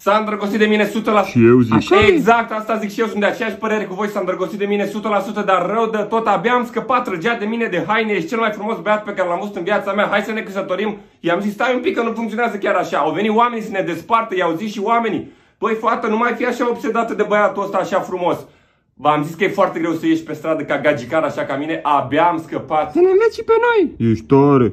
S-a îndrăgostit de mine 100%. Și eu zic. Așa. Exact, asta zic și eu, sunt de aceeași părere cu voi, s-a îndrăgostit de mine 100%, dar rău de tot, abia am scăpat, trăgea de mine de haine, ești cel mai frumos băiat pe care l-am văzut în viața mea, hai să ne căsătorim. I-am zis, stai un pic că nu funcționează chiar așa, au venit oamenii să ne despartă, i-au zis și oamenii, băi fată, nu mai fi așa obsedată de băiatul ăsta așa frumos. V-am zis că e foarte greu să ieși pe stradă ca gagicar așa ca mine, abia am scăpat. Să ne și pe noi. Ești tare.